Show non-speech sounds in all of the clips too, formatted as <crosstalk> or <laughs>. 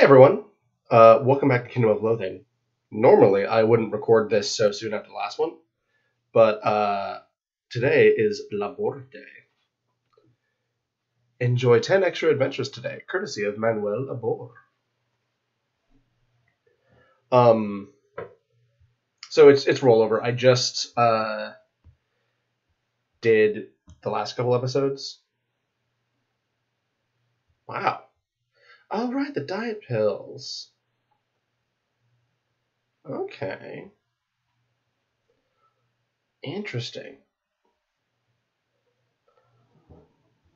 Hi, everyone. Uh, welcome back to Kingdom of Loathing. Normally, I wouldn't record this so soon after the last one, but uh, today is Labor Day. Enjoy 10 extra adventures today, courtesy of Manuel Labor. Um, so it's it's rollover. I just uh, did the last couple episodes. Wow. All right, the diet pills. Okay. Interesting.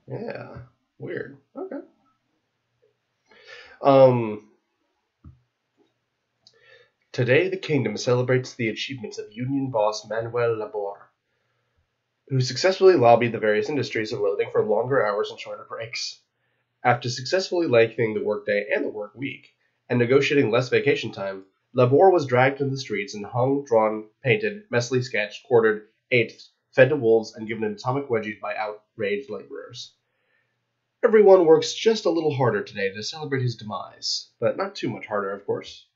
Yeah. Weird. Okay. Um. Today, the kingdom celebrates the achievements of union boss Manuel Labor, who successfully lobbied the various industries of loathing for longer hours and shorter breaks. After successfully lengthening the workday and the work week, and negotiating less vacation time, Labor was dragged into the streets and hung, drawn, painted, messily sketched, quartered, ate, fed to wolves, and given atomic wedgies by outraged laborers. Everyone works just a little harder today to celebrate his demise, but not too much harder, of course.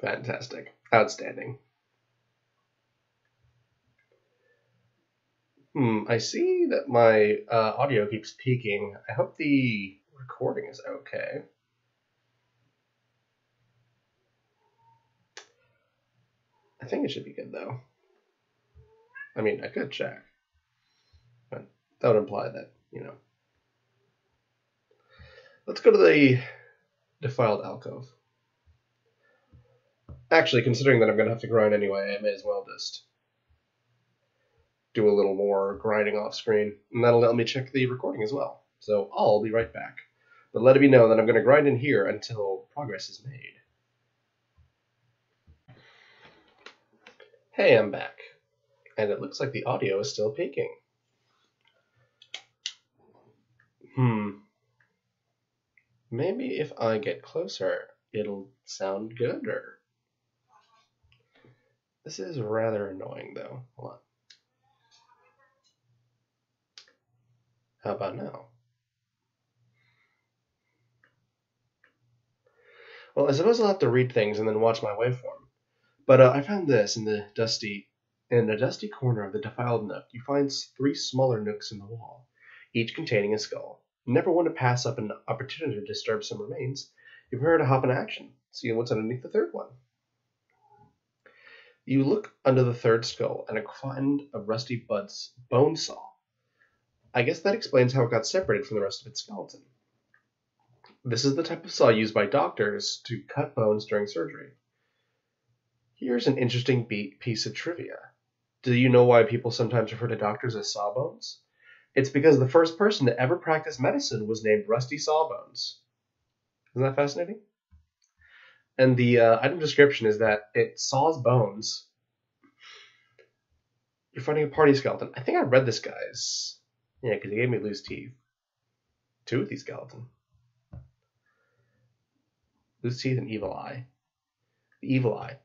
Fantastic. Outstanding. Hmm, I see that my uh, audio keeps peaking. I hope the recording is okay. I think it should be good though. I mean, I could check, but that would imply that, you know. Let's go to the defiled alcove. Actually, considering that I'm going to have to grind anyway, I may as well just do a little more grinding off screen, and that'll let me check the recording as well. So I'll be right back. But let it be known that I'm going to grind in here until progress is made. Hey, I'm back. And it looks like the audio is still peaking. Hmm. Maybe if I get closer, it'll sound good, or... This is rather annoying, though. Hold on. How about now? Well, I suppose I'll have to read things and then watch my waveform. But uh, I found this in the dusty, in the dusty corner of the defiled nook. You find three smaller nooks in the wall, each containing a skull. Never want to pass up an opportunity to disturb some remains. You prepare to hop into action, see what's underneath the third one. You look under the third skull and find a rusty bud's bone saw. I guess that explains how it got separated from the rest of its skeleton. This is the type of saw used by doctors to cut bones during surgery. Here's an interesting piece of trivia. Do you know why people sometimes refer to doctors as sawbones? It's because the first person to ever practice medicine was named Rusty Sawbones. Isn't that fascinating? And the uh, item description is that it saws bones. You're finding a party skeleton. I think I read this guy's. Yeah, because he gave me loose teeth. Toothy skeleton. Loose teeth and evil eye. The evil eye.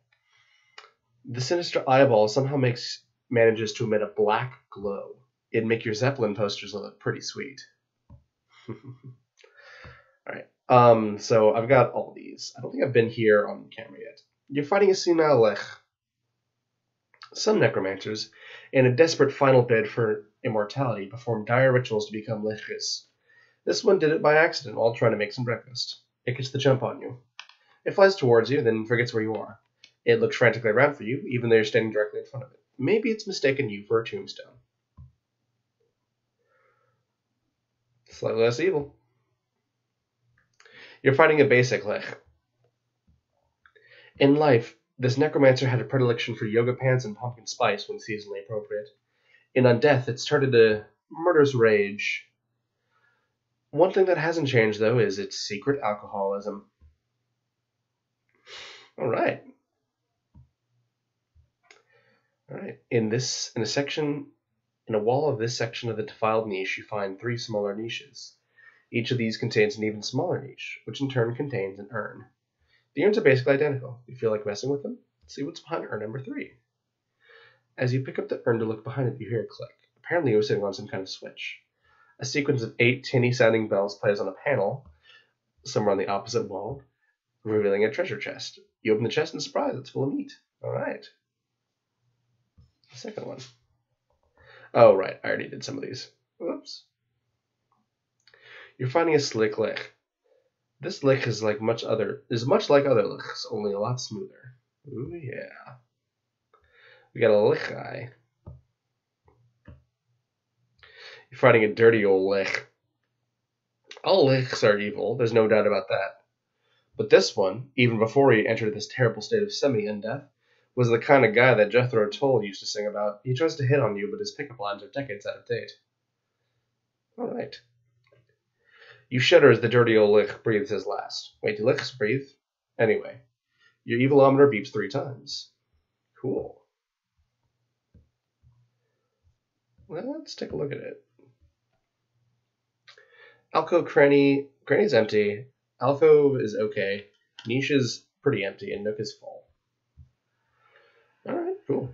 The sinister eyeball somehow makes manages to emit a black glow. It'd make your Zeppelin posters look pretty sweet. <laughs> Alright. Um, so I've got all these. I don't think I've been here on camera yet. You're fighting a senile lech. Some necromancers, in a desperate final bid for immortality, perform dire rituals to become lechis. This one did it by accident while trying to make some breakfast. It gets the jump on you. It flies towards you, then forgets where you are. It looks frantically around for you, even though you're standing directly in front of it. Maybe it's mistaken you for a tombstone. Slightly less evil. You're fighting a basic lech. In life, this necromancer had a predilection for yoga pants and pumpkin spice when seasonally appropriate. In Undeath, it started a murderous rage. One thing that hasn't changed, though, is its secret alcoholism. All right. All right. In this, in a section, in a wall of this section of the defiled niche, you find three smaller niches. Each of these contains an even smaller niche, which in turn contains an urn. The urns are basically identical. You feel like messing with them? see what's behind urn number three. As you pick up the urn to look behind it, you hear a click. Apparently, it was sitting on some kind of switch. A sequence of eight tinny sounding bells plays on a panel somewhere on the opposite wall, revealing a treasure chest. You open the chest and surprise, it's full of meat. All right. The second one. Oh, right. I already did some of these. Whoops. You're finding a slick lick. This lick is like much other is much like other licks, only a lot smoother. Ooh yeah. We got a lick eye. You're fighting a dirty old lick. All licks are evil, there's no doubt about that. But this one, even before he entered this terrible state of semi-undeath, was the kind of guy that Jethro Tull used to sing about. He tries to hit on you, but his pickup lines are decades out of date. All right. You shudder as the dirty old lick breathes his last. Wait, do licks breathe? Anyway, your evilometer beeps three times. Cool. Let's take a look at it. Alcove cranny, cranny's empty. Alcove is okay. Niche is pretty empty, and Nook is full. All right, cool.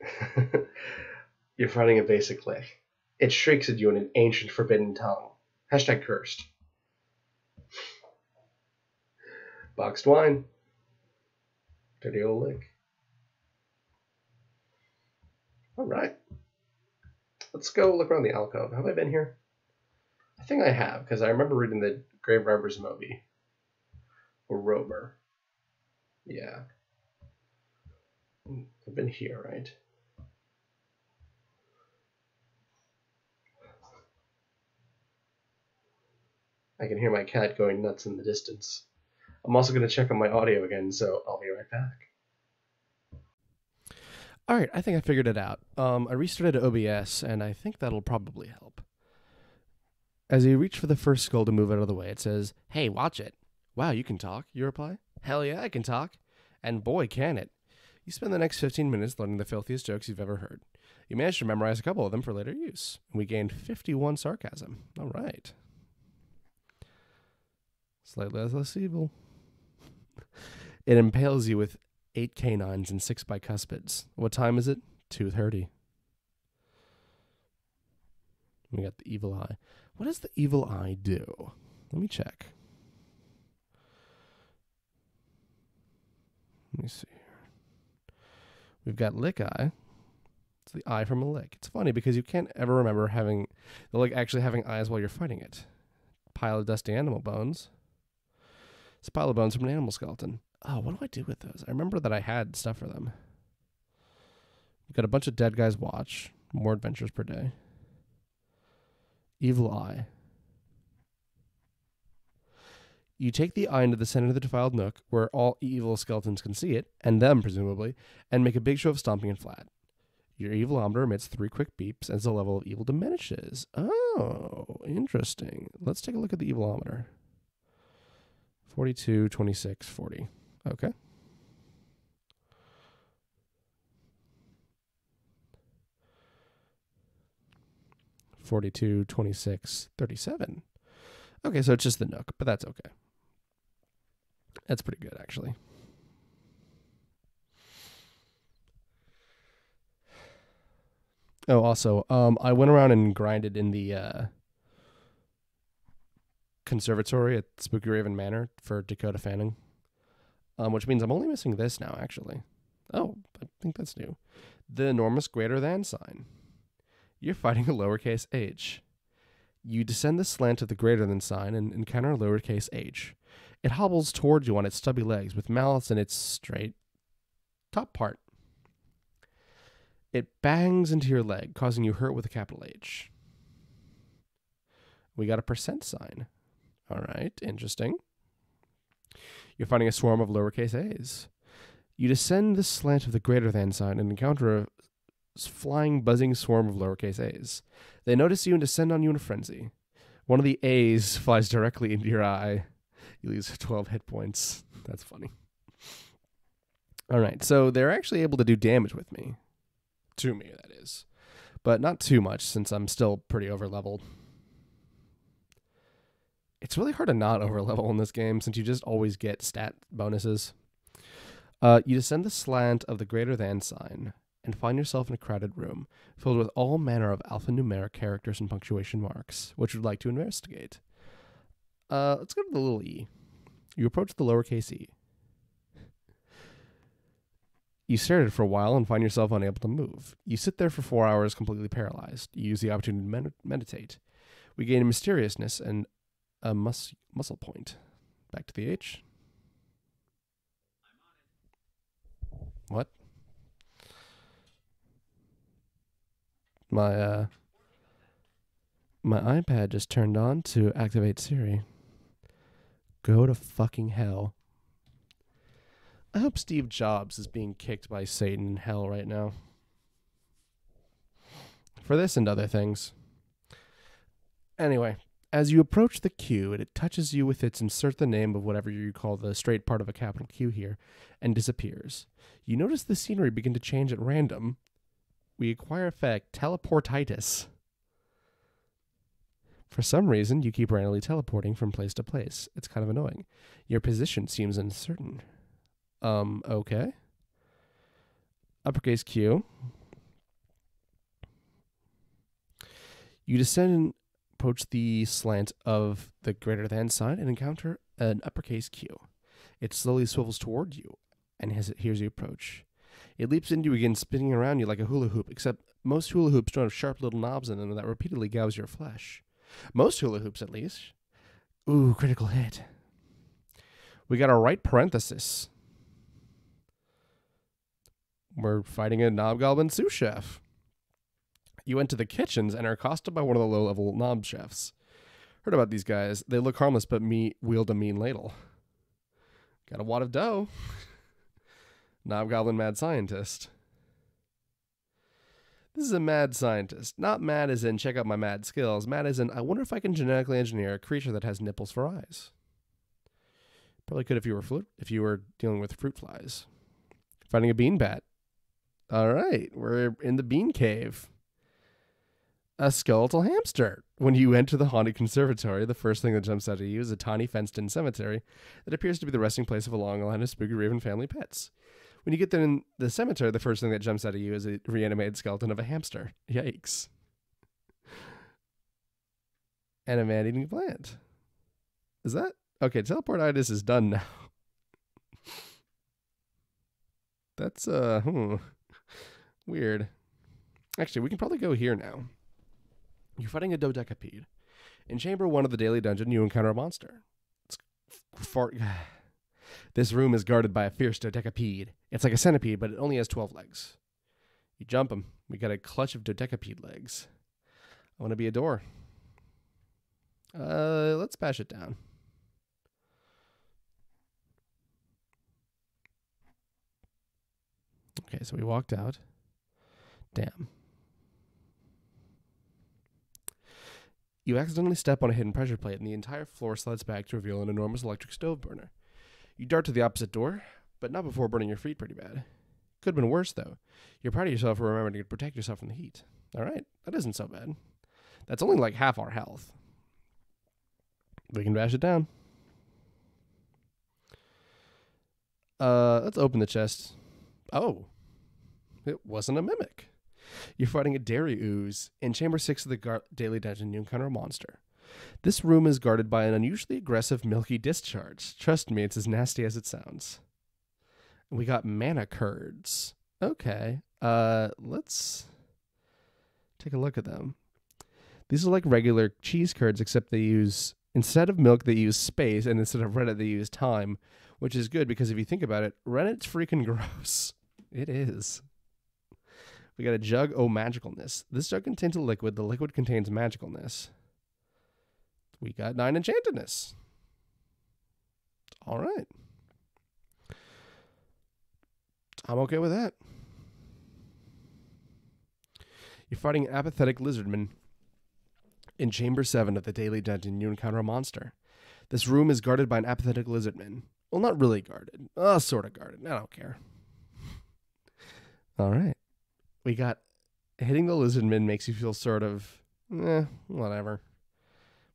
<laughs> You're fighting a basic lick. It shrieks at you in an ancient forbidden tongue. Hashtag cursed. Boxed wine. Dirty old lick. Alright. Let's go look around the alcove. Have I been here? I think I have, because I remember reading the Grave Robbers movie. Or Rober. Yeah. I've been here, right? I can hear my cat going nuts in the distance. I'm also going to check on my audio again, so I'll be right back. All right, I think I figured it out. Um, I restarted OBS, and I think that'll probably help. As you reach for the first skull to move out of the way, it says, Hey, watch it. Wow, you can talk, you reply. Hell yeah, I can talk. And boy, can it. You spend the next 15 minutes learning the filthiest jokes you've ever heard. You managed to memorize a couple of them for later use. And we gained 51 sarcasm. All right. Slightly less evil. <laughs> it impales you with eight canines and six bicuspids. What time is it? 2.30. We got the evil eye. What does the evil eye do? Let me check. Let me see here. We've got lick eye. It's the eye from a lick. It's funny because you can't ever remember having the lick actually having eyes while you're fighting it. Pile of dusty animal bones. It's a pile of bones from an animal skeleton. Oh, what do I do with those? I remember that I had stuff for them. We've got a bunch of dead guys watch. More adventures per day. Evil eye. You take the eye into the center of the defiled nook, where all evil skeletons can see it, and them presumably, and make a big show of stomping it flat. Your evilometer emits three quick beeps as the level of evil diminishes. Oh, interesting. Let's take a look at the evilometer. 42, 26, 40. Okay. Forty-two, twenty-six, thirty-seven. Okay, so it's just the nook, but that's okay. That's pretty good, actually. Oh, also, um, I went around and grinded in the uh, conservatory at Spookyraven Manor for Dakota Fanning, um, which means I'm only missing this now, actually. Oh, I think that's new. The enormous greater than sign. You're fighting a lowercase h. You descend the slant of the greater than sign and encounter a lowercase h. It hobbles toward you on its stubby legs with malice in its straight top part. It bangs into your leg, causing you hurt with a capital H. We got a percent sign. All right, interesting. You're finding a swarm of lowercase a's. You descend the slant of the greater than sign and encounter a flying, buzzing swarm of lowercase a's. They notice you and descend on you in a frenzy. One of the a's <laughs> flies directly into your eye. You lose <laughs> 12 hit points. <laughs> That's funny. All right, so they're actually able to do damage with me. To me, that is. But not too much since I'm still pretty over leveled. It's really hard to not overlevel in this game since you just always get stat bonuses. Uh, you descend the slant of the greater than sign. and find yourself in a crowded room filled with all manner of alphanumeric characters and punctuation marks, which you'd like to investigate. Uh, let's go to the little e. You approach the lowercase e. You stare at it for a while and find yourself unable to move. You sit there for four hours completely paralyzed. You use the opportunity to med- meditate. We gain a mysteriousness and a mus- muscle point. Back to the H. What? My uh my iPad just turned on to activate Siri. Go to fucking hell. I hope Steve Jobs is being kicked by Satan in hell right now. For this and other things. Anyway, as you approach the Q, it touches you with its insert the name of whatever you call the straight part of a capital Q here and disappears. You notice the scenery begin to change at random. We acquire effect teleportitis. For some reason, you keep randomly teleporting from place to place. It's kind of annoying. Your position seems uncertain. Um, okay. Uppercase Q. You descend and approach the slant of the greater than sign and encounter an uppercase Q. It slowly swivels toward you and as it hears you approach. It leaps into you again, spinning around you like a hula hoop, except most hula hoops don't have sharp little knobs in them that repeatedly gouge your flesh. Most hula hoops, at least. Ooh, critical hit. We got a right parenthesis. We're fighting a knob goblin sous chef. You went to the kitchens and are accosted by one of the low level knob chefs. Heard about these guys. They look harmless, but me wield a mean ladle. Got a wad of dough. <laughs> knob goblin mad scientist. This is a mad scientist. Not mad as in check out my mad skills. Mad as in I wonder if I can genetically engineer a creature that has nipples for eyes. Probably could if you were fruit if you were dealing with fruit flies. Finding a bean bat. All right, we're in the bean cave. A skeletal hamster. When you enter the haunted conservatory, the first thing that jumps out at you is a tiny fenced-in cemetery that appears to be the resting place of a long line of Spookyraven family pets. When you get there in the cemetery, the first thing that jumps out at you is a reanimated skeleton of a hamster. Yikes. And a man eating plant. Is that okay? Teleportitis is done now. That's uh hmm, weird. Actually, we can probably go here now. You're fighting a dodecapede. In chamber one of the daily dungeon, you encounter a monster. It's far. <sighs> This room is guarded by a fierce dodecapede. It's like a centipede, but it only has 12 legs. You jump him. We got a clutch of dodecapede legs. I want to be a door. Uh, let's bash it down. Okay, so we walked out. Damn. You accidentally step on a hidden pressure plate, and the entire floor slides back to reveal an enormous electric stove burner. You dart to the opposite door, but not before burning your feet pretty bad. Could have been worse, though. You're proud of yourself for remembering to protect yourself from the heat. All right, that isn't so bad. That's only like half our health. We can bash it down. Uh, let's open the chest. Oh, it wasn't a mimic. You're fighting a dairy ooze. In Chamber 6 of the gar- Daily Dungeon, you encounter a monster. This room is guarded by an unusually aggressive milky discharge. Trust me, it's as nasty as it sounds. We got mana curds. Okay. Uh let's take a look at them. These are like regular cheese curds, except they use instead of milk, they use space, and instead of rennet, they use time, which is good because if you think about it, rennet's freaking <laughs> gross. It is. We got a jug. Oh, magicalness. This jug contains a liquid. The liquid contains magicalness. We got nine enchantedness. All right. I'm okay with that. You're fighting an apathetic lizardman. In Chamber 7 of the Daily Dungeon, you encounter a monster. This room is guarded by an apathetic lizardman. Well, not really guarded. Uh, sort of guarded. I don't care. <laughs> All right. We got hitting the lizardman makes you feel sort of, eh, whatever.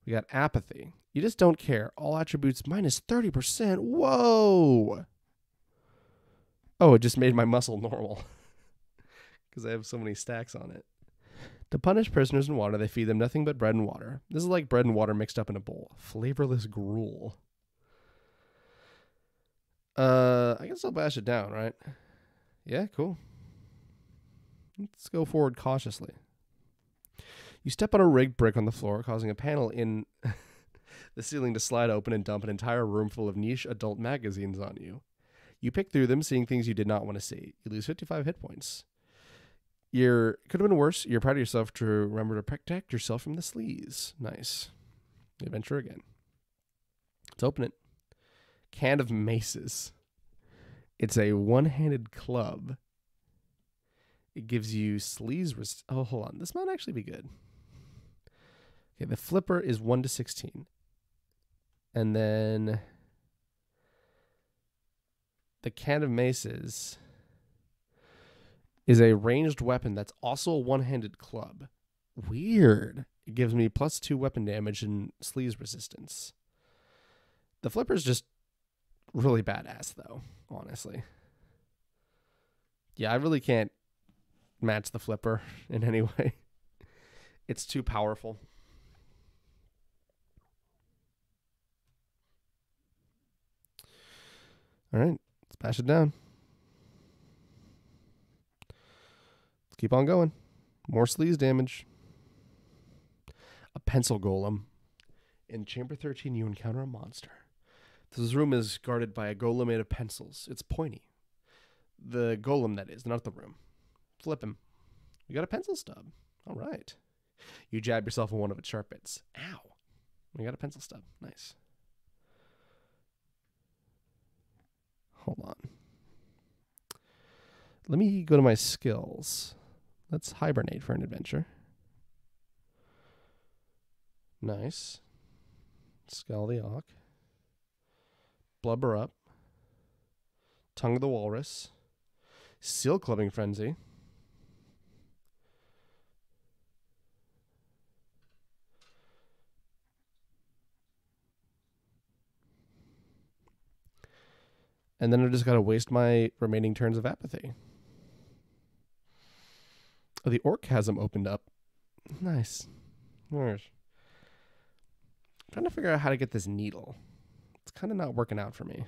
We got apathy. You just don't care. All attributes minus 30%. Whoa. Oh, it just made my muscle <laughs> normal. because I have so many stacks on it. To punish prisoners in water, they feed them nothing but bread and water. This is like bread and water mixed up in a bowl. Flavorless gruel. Uh, I guess I'll bash it down, right? Yeah, cool. Let's go forward cautiously. You step on a rigged brick on the floor, causing a panel in <laughs> the ceiling to slide open and dump an entire room full of niche adult magazines on you. You pick through them, seeing things you did not want to see. You lose 55 hit points. You're could have been worse. You're proud of yourself to remember to protect yourself from the sleaze. Nice. Adventure again. Let's open it. Can of maces. It's a one-handed club. It gives you sleaze. Res- oh, hold on. This might actually be good. Okay, the flipper is one to sixteen, and then the can of maces is a ranged weapon that's also a one-handed club. Weird. It gives me plus two weapon damage and sleaze resistance. The flipper's just really badass, though. Honestly. Yeah, I really can't match the flipper <laughs> in any way. It's too powerful. All right, let's bash it down. Let's keep on going. More sleaze damage. A pencil golem. In Chamber 13, you encounter a monster. This room is guarded by a golem made of pencils. It's pointy. The golem, that is, not the room. Flip him. You got a pencil stub. All right. You jab yourself in one of its sharp bits. Ow. You got a pencil stub. Nice. Hold on. Let me go to my skills. Let's hibernate for an adventure. Nice. Skull the Auk. Blubber Up. Tongue of the Walrus. Seal Clubbing Frenzy. And then I just got to waste my remaining turns of apathy. Oh, the orc chasm opened up. Nice. Nice. trying to figure out how to get this needle. It's kind of not working out for me.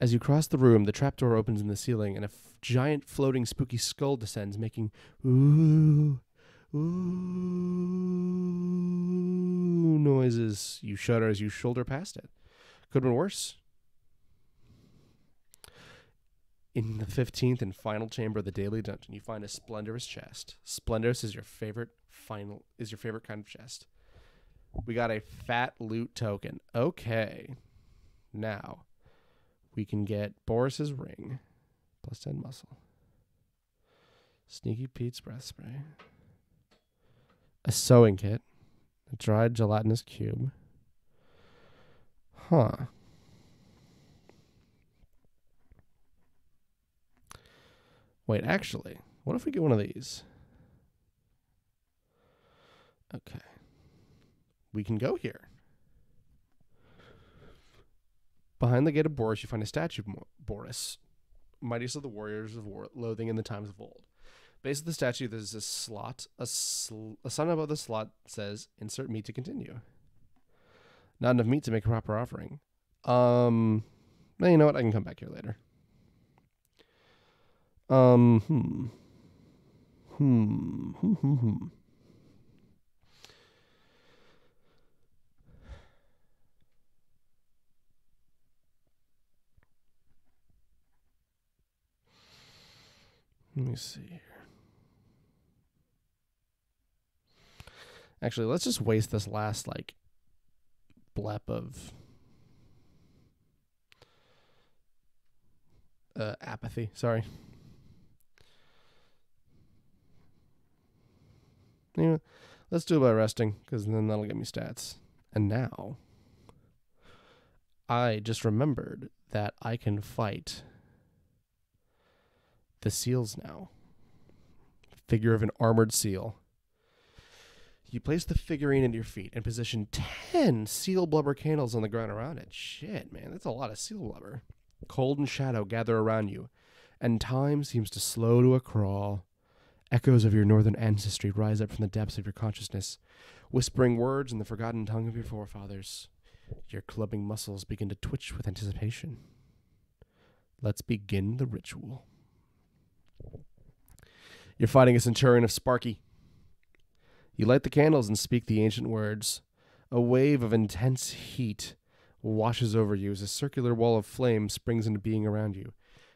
As you cross the room, the trapdoor opens in the ceiling, and a giant floating spooky skull descends, making ooh, ooh noises. You shudder as you shoulder past it. Could have been worse. In the 15th and final chamber of the daily dungeon, you find a splendorous chest. Splendorous is your favorite final is your favorite kind of chest. We got a fat loot token. Okay. Now, we can get Boris's ring. Plus 10 muscle. Sneaky Pete's breath spray. A sewing kit. A dried gelatinous cube. Huh. Wait, actually, what if we get one of these? Okay. We can go here. Behind the gate of Boris, you find a statue of Boris, mightiest of the warriors of war, loathing in the times of old. Base of the statue, there's a slot. A, sl- a sign above the slot says, "Insert meat to continue." Not enough meat to make a proper offering. Um, well, you know what? I can come back here later. Um, hmm. Hmm. Hmm. Hmm. hmm. Let me see here. Actually, let's just waste this last like blep of uh, apathy. Sorry. Yeah, let's do it by resting because then that'll get me stats. And now, I just remembered that I can fight the seals now. Figure of an armored seal. You place the figurine at your feet and position 10 seal blubber candles on the ground around it. Shit, man, that's a lot of seal blubber. Cold and shadow gather around you, and time seems to slow to a crawl. Echoes of your northern ancestry rise up from the depths of your consciousness, whispering words in the forgotten tongue of your forefathers. Your clubbing muscles begin to twitch with anticipation. Let's begin the ritual. You're fighting a centurion of Sparky. You light the candles and speak the ancient words. A wave of intense heat washes over you as a circular wall of flame springs into being around you.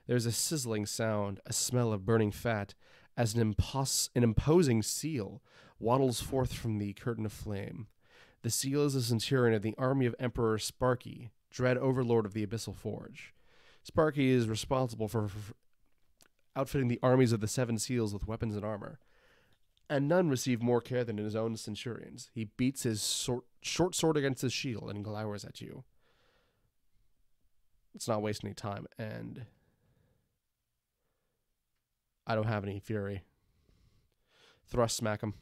There's a sizzling sound, a smell of burning fat, as an, impos- an imposing seal waddles forth from the curtain of flame. The seal is a centurion of the army of Emperor Sparky, dread overlord of the Abyssal Forge. Sparky is responsible for, for outfitting the armies of the Seven Seals with weapons and armor. And none receive more care than his own centurions. He beats his sor- short sword against his shield and glowers at you. It's not wasting any time, and I don't have any fury. Thrust smack him.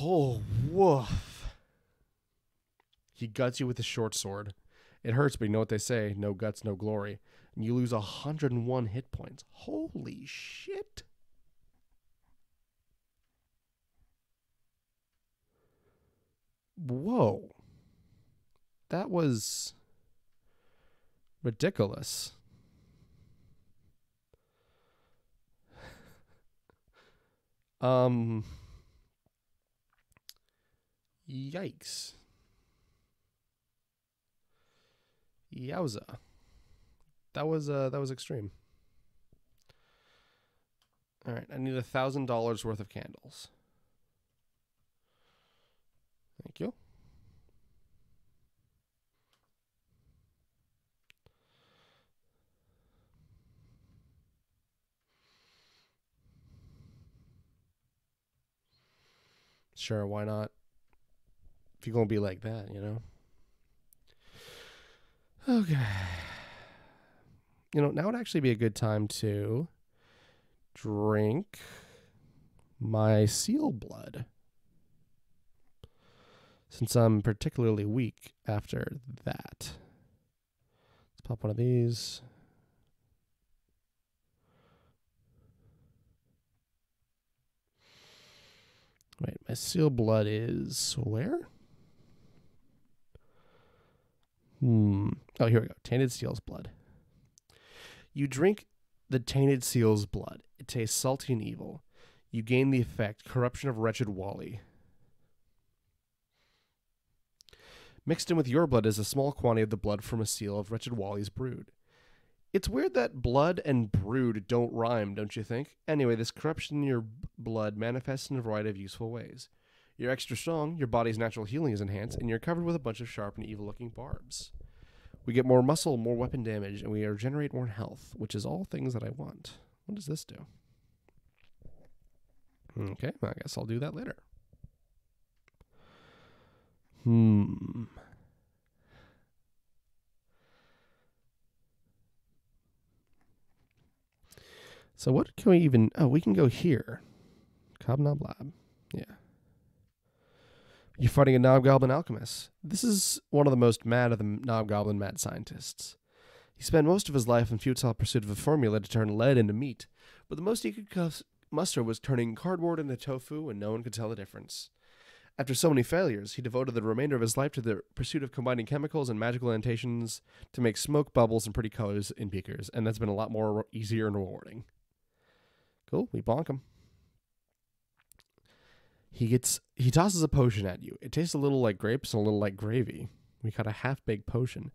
Oh, woof. He guts you with his short sword. It hurts, but you know what they say no guts, no glory. And you lose 101 hit points. Holy shit. Whoa. That was ridiculous. <laughs> um. Yikes. Yowza. That was uh that was extreme. All right, I need a thousand dollars worth of candles. Thank you. Sure, why not? If you're gonna be like that, you know. Okay. You know, now would actually be a good time to drink my seal blood. Since I'm particularly weak after that. Let's pop one of these. Wait, my seal blood is where? Hmm. Oh, here we go. Tainted seal's blood. You drink the tainted seal's blood. It tastes salty and evil. You gain the effect corruption of wretched Wally. Mixed in with your blood is a small quantity of the blood from a seal of wretched Wally's brood. It's weird that blood and brood don't rhyme, don't you think? Anyway, this corruption in your blood manifests in a variety of useful ways. You're extra strong, your body's natural healing is enhanced, and you're covered with a bunch of sharp and evil looking barbs. We get more muscle, more weapon damage, and we regenerate more health, which is all things that I want. What does this do? Okay, I guess I'll do that later. Hmm. So what can we even? Oh, we can go here. Cobb's Knob Lab. Yeah. You're fighting a Knobgoblin alchemist. This is one of the most mad of the Knobgoblin mad scientists. He spent most of his life in futile pursuit of a formula to turn lead into meat, but the most he could muster was turning cardboard into tofu, and no one could tell the difference. After so many failures, he devoted the remainder of his life to the pursuit of combining chemicals and magical annotations to make smoke bubbles and pretty colors in beakers, and that's been a lot more easier and rewarding. Cool, we bonk him. He gets he tosses a potion at you. It tastes a little like grapes and a little like gravy. We got a half baked potion.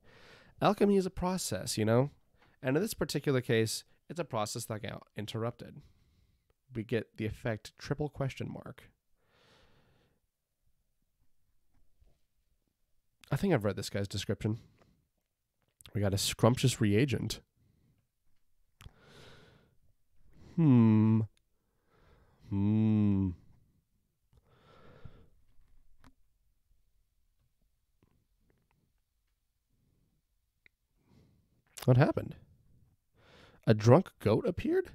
Alchemy is a process, you know? And in this particular case, it's a process that got interrupted. We get the effect triple question mark. I think I've read this guy's description. We got a scrumptious reagent. Hmm. Hmm. What happened? A drunk goat appeared?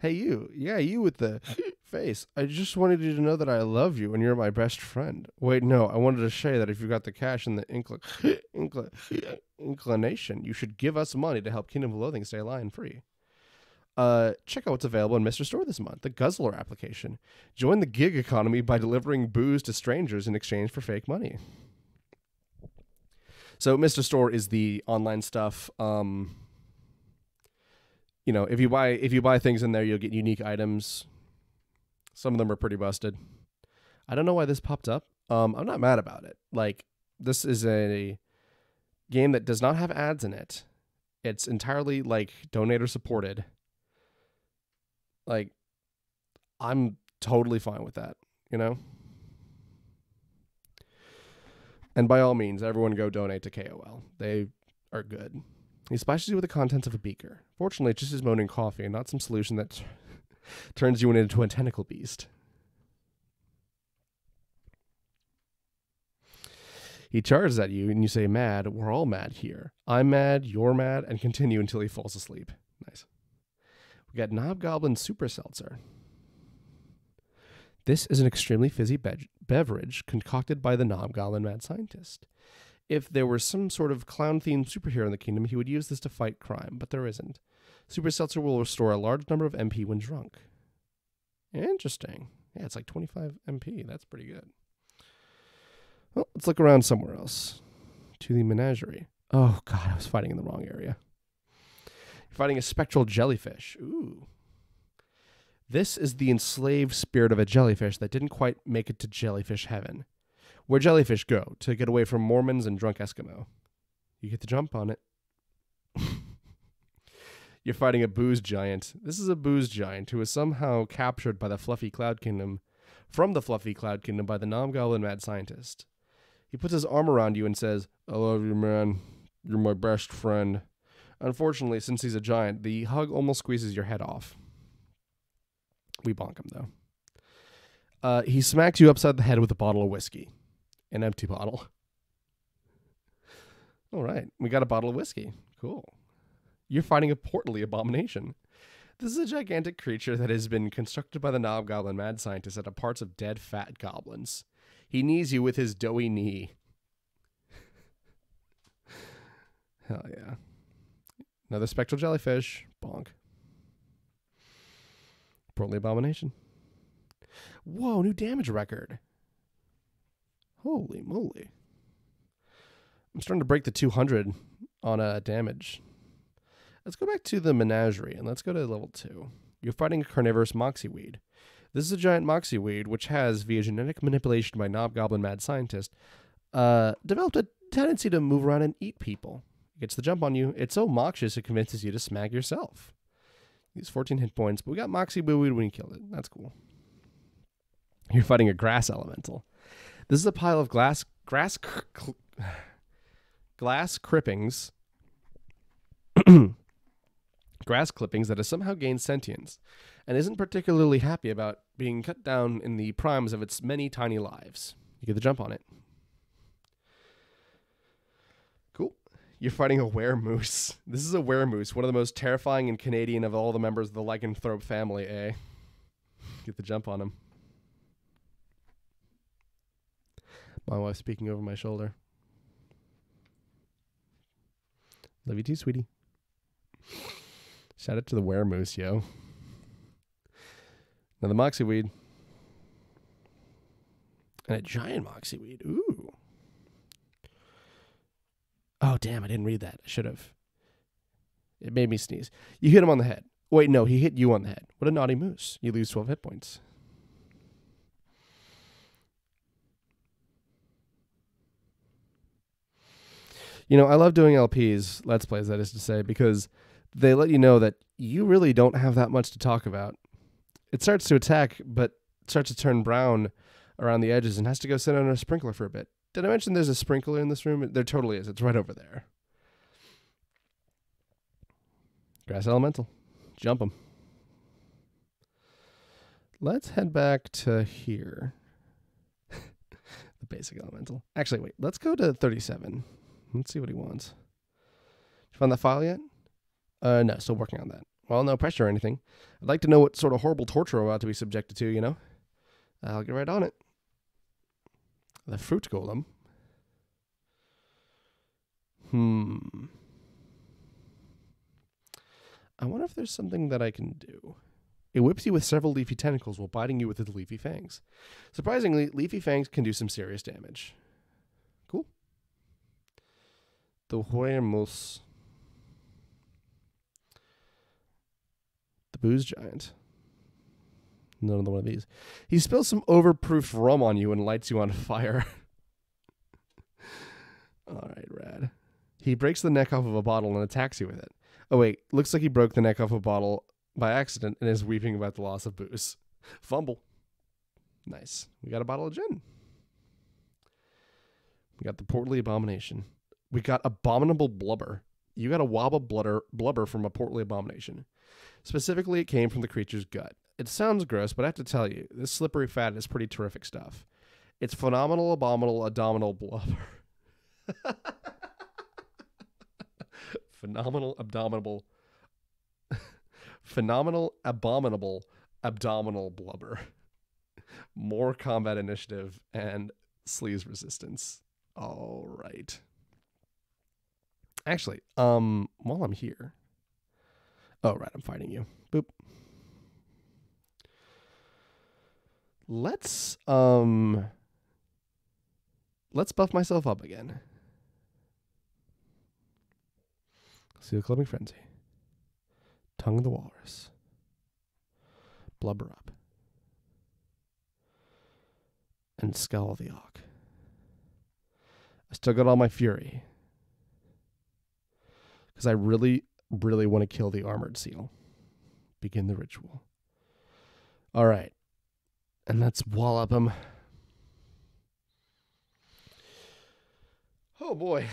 Hey, you. Yeah, you with the face. I just wanted you to know that I love you and you're my best friend. Wait, no, I wanted to say that if you got the cash and the incl- <laughs> incl- inclination, you should give us money to help Kingdom of Loathing stay lion free. Uh, check out what's available in Mr. Store this month the Guzzlr application. Join the gig economy by delivering booze to strangers in exchange for fake money. So, Mr. Store is the online stuff. Um, you know, if you buy if you buy things in there, you'll get unique items. Some of them are pretty busted. I don't know why this popped up. Um, I'm not mad about it. Like this is a game that does not have ads in it. It's entirely like donator supported. Like I'm totally fine with that, you know? And by all means, everyone go donate to KOL. They are good. He splashes you with the contents of a beaker. Fortunately, it's just his moaning coffee and not some solution that t- <laughs> turns you into a tentacle beast. He charges at you and you say, Mad, we're all mad here. I'm mad, you're mad, and continue until he falls asleep. Nice. We got Knob Goblin Super Seltzer. This is an extremely fizzy be- beverage concocted by the Knob Goblin Mad Scientist. If there were some sort of clown themed superhero in the kingdom, he would use this to fight crime, but there isn't. Super Seltzer will restore a large number of MP when drunk. Interesting. Yeah, it's like 25 MP. That's pretty good. Well, let's look around somewhere else. To the menagerie. Oh, God, I was fighting in the wrong area. You're fighting a spectral jellyfish. Ooh. This is the enslaved spirit of a jellyfish that didn't quite make it to jellyfish heaven. Where jellyfish go to get away from Mormons and drunk Eskimo. You get to jump on it. <laughs> You're fighting a booze giant. This is a booze giant who is somehow captured by the Fluffy Cloud Kingdom, from the Fluffy Cloud Kingdom by the Knob Goblin Mad Scientist. He puts his arm around you and says, I love you, man. You're my best friend. Unfortunately, since he's a giant, the hug almost squeezes your head off. We bonk him, though. Uh, he smacks you upside the head with a bottle of whiskey, an empty bottle. <laughs> All right, we got a bottle of whiskey. Cool. You're fighting a portly abomination. This is a gigantic creature that has been constructed by the Knob Goblin mad scientist out of parts of dead fat goblins. He knees you with his doughy knee. <laughs> Hell yeah. Another spectral jellyfish. Bonk. Portly abomination. Whoa, new damage record. Holy moly. I'm starting to break the 200 on uh, damage. Let's go back to the menagerie and let's go to level 2. You're fighting a carnivorous moxie weed. This is a giant moxie weed which has, via genetic manipulation by Knob Goblin Mad Scientist, uh, developed a tendency to move around and eat people. It gets the jump on you. It's so obnoxious it convinces you to smack yourself. Use 14 hit points, but we got moxie weed when you killed it. That's cool. You're fighting a grass elemental. This is a pile of glass grass cr- cl- <sighs> glass clippings <clears throat> grass clippings that has somehow gained sentience and isn't particularly happy about being cut down in the primes of its many tiny lives. You get the jump on it. Cool. You're fighting a weremoose. This is a weremoose, one of the most terrifying and Canadian of all the members of the lycanthrope family, eh? Get the jump on him. My wife speaking over my shoulder. Love you too, sweetie. Shout out to the weremoose, yo. Now the moxie weed. And a giant moxie weed. Ooh. Oh, damn, I didn't read that. I should have. It made me sneeze. You hit him on the head. Wait, no, he hit you on the head. What a naughty moose. You lose 12 hit points. You know, I love doing LPs, Let's Plays, that is to say, because they let you know that you really don't have that much to talk about. It starts to attack, but starts to turn brown around the edges and has to go sit under a sprinkler for a bit. Did I mention there's a sprinkler in this room? There totally is. It's right over there. Grass Elemental. Jump 'em. Let's head back to here. <laughs> the basic elemental. Actually, wait. Let's go to 37. Let's see what he wants. You found that file yet? Uh, no, still working on that. Well, no pressure or anything. I'd like to know what sort of horrible torture I'm about to be subjected to, you know? I'll get right on it. The fruit golem. Hmm. I wonder if there's something that I can do. It whips you with several leafy tentacles while biting you with its leafy fangs. Surprisingly, leafy fangs can do some serious damage. Cool. The Huermus. The booze giant. Another one of these. He spills some overproof rum on you and lights you on fire. <laughs> All right, rad. He breaks the neck off of a bottle and attacks you with it. Oh wait, looks like he broke the neck off a bottle by accident and is weeping about the loss of booze. Fumble. Nice. We got a bottle of gin. We got the portly abomination. We got abominable blubber. You got a wobble blubber blubber from a portly abomination. Specifically, it came from the creature's gut. It sounds gross, but I have to tell you, this slippery fat is pretty terrific stuff. It's phenomenal, abominable, abdominal blubber. <laughs> phenomenal, abdominal, phenomenal, abominable, abdominal blubber. More combat initiative and sleaze resistance. All right. Actually, um, while I'm here. Oh, right, I'm fighting you. Boop. Let's um let's buff myself up again. Seal clubbing frenzy. Tongue of the walrus. Blubber up. And of the auk. I still got all my fury. Because I really, really want to kill the armored seal. Begin the ritual. All right. And let's wallop him. Oh boy.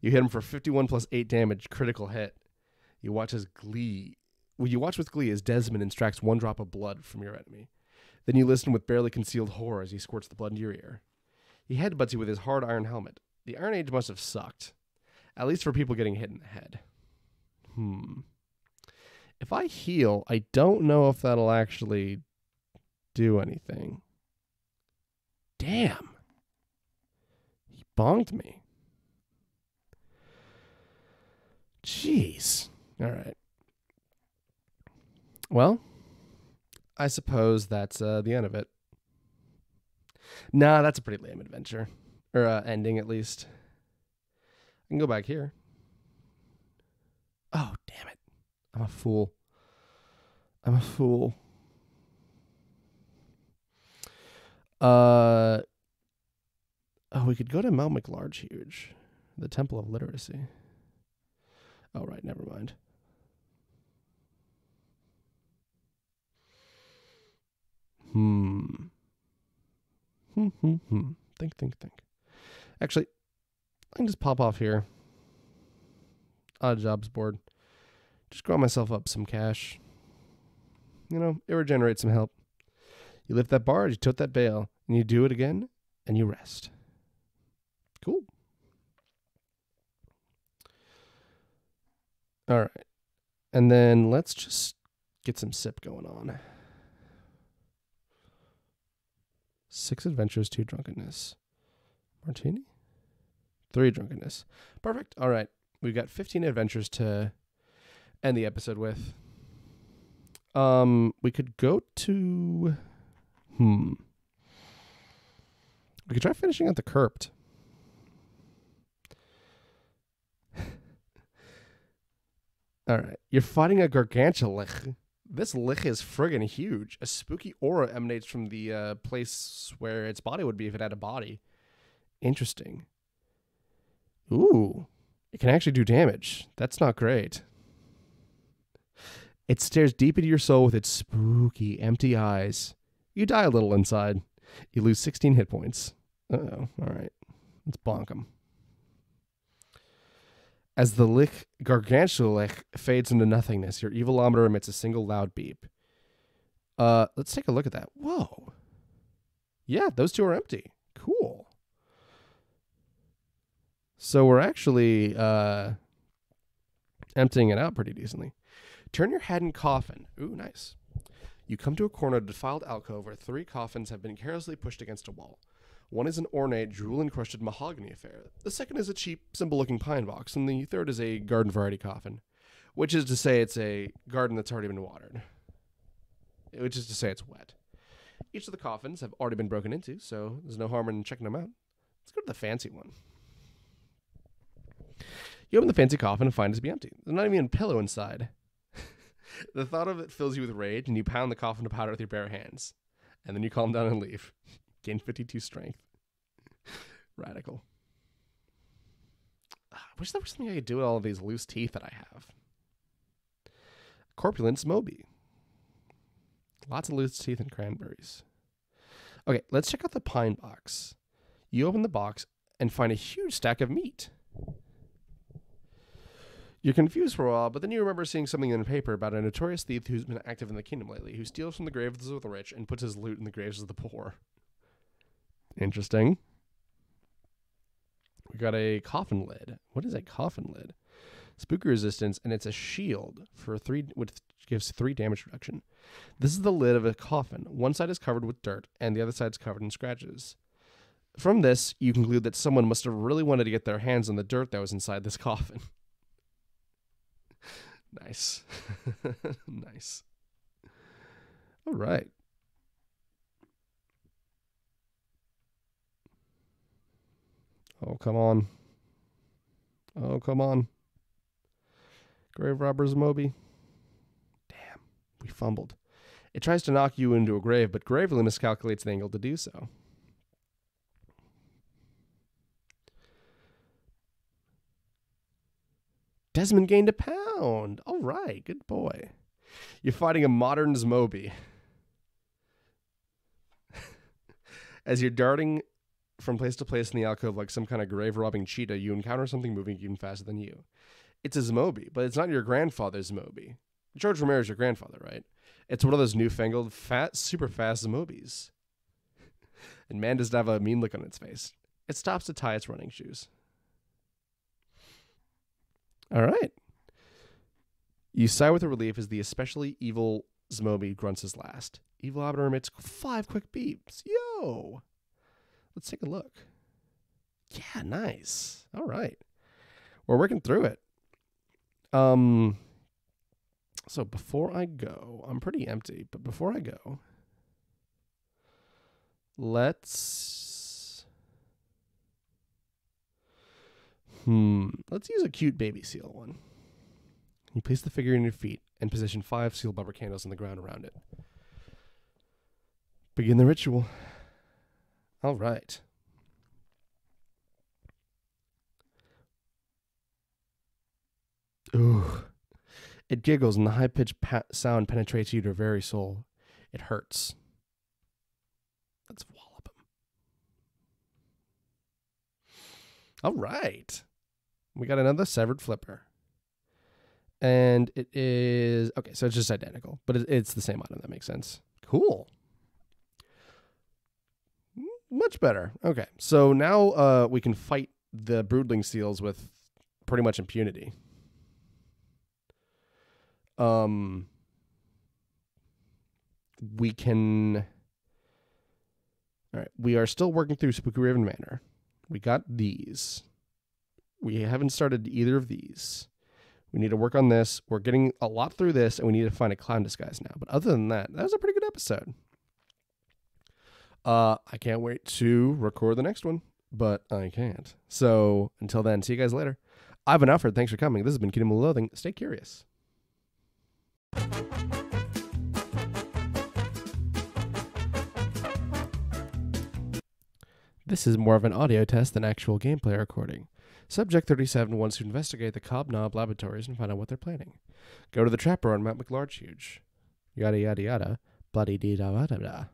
You hit him for 51 plus 8 damage, critical hit. You watch as glee. Well, you watch with glee as Desmond extracts one drop of blood from your enemy. Then you listen with barely concealed horror as he squirts the blood into your ear. He headbutts you with his hard iron helmet. The Iron Age must have sucked. At least for people getting hit in the head. Hmm. If I heal, I don't know if that'll actually do anything. Damn. He bonked me. Jeez. All right. Well, I suppose that's uh, the end of it. Nah, that's a pretty lame adventure. Or uh, ending, at least. I can go back here. Oh, damn it. I'm a fool. I'm a fool. Uh, oh, we could go to Mount Large Huge, the Temple of Literacy. Oh, right, never mind. Hmm. Hmm, hmm, hmm. Think, think, think. Actually, I can just pop off here. Odd jobs board. Just grow myself up some cash. You know, it regenerates some help. You lift that barge, you tote that bale, and you do it again, and you rest. Cool. All right. And then let's just get some sip going on. Six adventures, two drunkenness. Martini? Three drunkenness. Perfect. All right. We've got 15 adventures to end the episode with. Um, we could go to. Hmm. We could try finishing out the Crypt. <laughs> All right. You're fighting a gargantulich. This lich is friggin' huge. A spooky aura emanates from the uh, place where its body would be if it had a body. Interesting. Ooh. It can actually do damage. That's not great. It stares deep into your soul with its spooky, empty eyes. You die a little inside. You lose 16 hit points. Oh. All right. Let's bonk him. As the lich gargantulich fades into nothingness, your evilometer emits a single loud beep. Uh, let's take a look at that. Whoa. Yeah, those two are empty. Cool. So we're actually uh, emptying it out pretty decently. turn your head and coffin. Ooh, nice. You come to a corner of a defiled alcove where three coffins have been carelessly pushed against a wall. One is an ornate, jewel encrusted mahogany affair. The second is a cheap, simple looking pine box, and the third is a garden variety coffin, which is to say it's a garden that's already been watered, which is to say it's wet. Each of the coffins have already been broken into, so there's no harm in checking them out. Let's go to the fancy one. You open the fancy coffin and find it to be empty. There's not even a pillow inside. The thought of it fills you with rage, and you pound the coffin to powder with your bare hands. And then you calm down and leave. <laughs> Gain 52 strength. Radical. Ah, I wish there was something I could do with all of these loose teeth that I have. Corpulence Moby. Lots of loose teeth and cranberries. Okay, let's check out the pine box. You open the box and find a huge stack of meat. You're confused for a while, but then you remember seeing something in the paper about a notorious thief who's been active in the kingdom lately, who steals from the graves of the rich and puts his loot in the graves of the poor. Interesting. We got a coffin lid. What is a coffin lid? Spooky resistance, and it's a shield for three, which gives three damage reduction. This is the lid of a coffin. One side is covered with dirt, and the other side is covered in scratches. From this, you conclude that someone must have really wanted to get their hands on the dirt that was inside this <laughs> coffin. Nice. <laughs> nice. All right. Oh, come on. Oh, come on. Grave Robbers Moby. Damn, we fumbled. It tries to knock you into a grave, but gravely miscalculates the angle to do so. Desmond gained a pound. All right, good boy. You're fighting a modern Moby. <laughs> As you're darting from place to place in the alcove like some kind of grave robbing cheetah, you encounter something moving even faster than you. It's a Zmoby, but it's not your grandfather's Zmoby. George Romero is your grandfather, right? It's one of those newfangled, fat, super fast Zmobies. <laughs> and man does not have a mean look on its face. It stops to tie its running shoes. All right. You sigh with a relief as the especially evil Zmoby grunts his last. evilometer emits five quick beeps. Yo! Let's take a look. Yeah, nice. All right. We're working through it. Um so before I go, I'm pretty empty, but before I go, let's Hmm, let's use a cute baby seal one. You place the figure in your feet and position five seal bubber candles on the ground around it. Begin the ritual. All right. Ooh. It giggles and the high pitched pa- sound penetrates you to your very soul. It hurts. Let's wallop him. All right. We got another severed flipper. And it is okay, so it's just identical, but it's the same item. That makes sense. Cool. Much better. Okay, so now uh, we can fight the broodling seals with pretty much impunity. Um, we can. All right, we are still working through Spookyraven Manor. We got these. We haven't started either of these. We need to work on this. We're getting a lot through this, and we need to find a clown disguise now. But other than that, that was a pretty good episode. Uh, I can't wait to record the next one, but I can't. So until then, see you guys later. I've been Alfred. Thanks for coming. This has been Kingdom of Loathing. Stay curious. This is more of an audio test than actual gameplay recording. Subject 37 wants to investigate the Cobb Knob laboratories and find out what they're planning. Go to the trapper on Mount McLargeHuge. Yada yada yada. Bloody dee da da da.